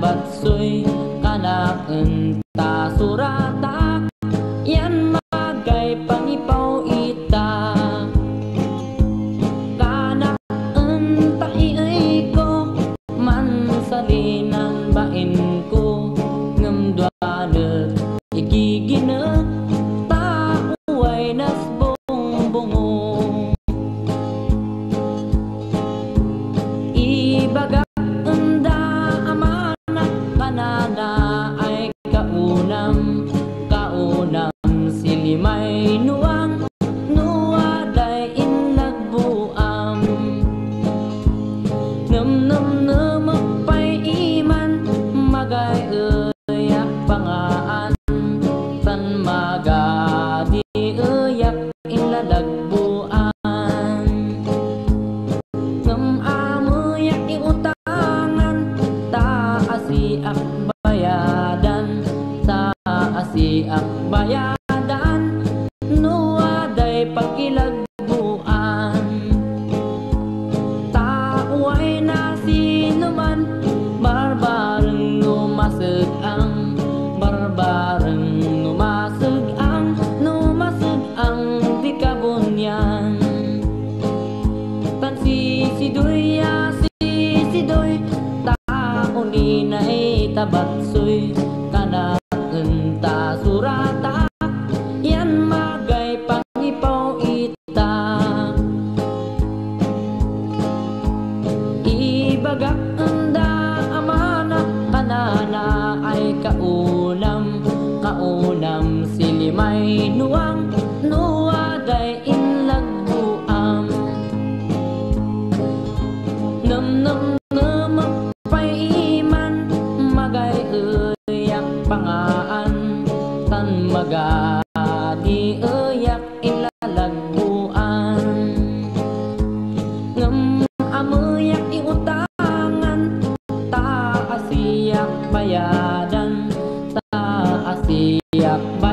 bật xuôi asi akbayadan sa asi akbayadan nuwaday pagilagmuan tao ay na kita batsoy tanak enta surata yan magay pangipaw ita. Ibagak pangaan tan magadi uyak ilalagbuan ngam amuyak iutangan taasiyak bayadan taasiyak bayadan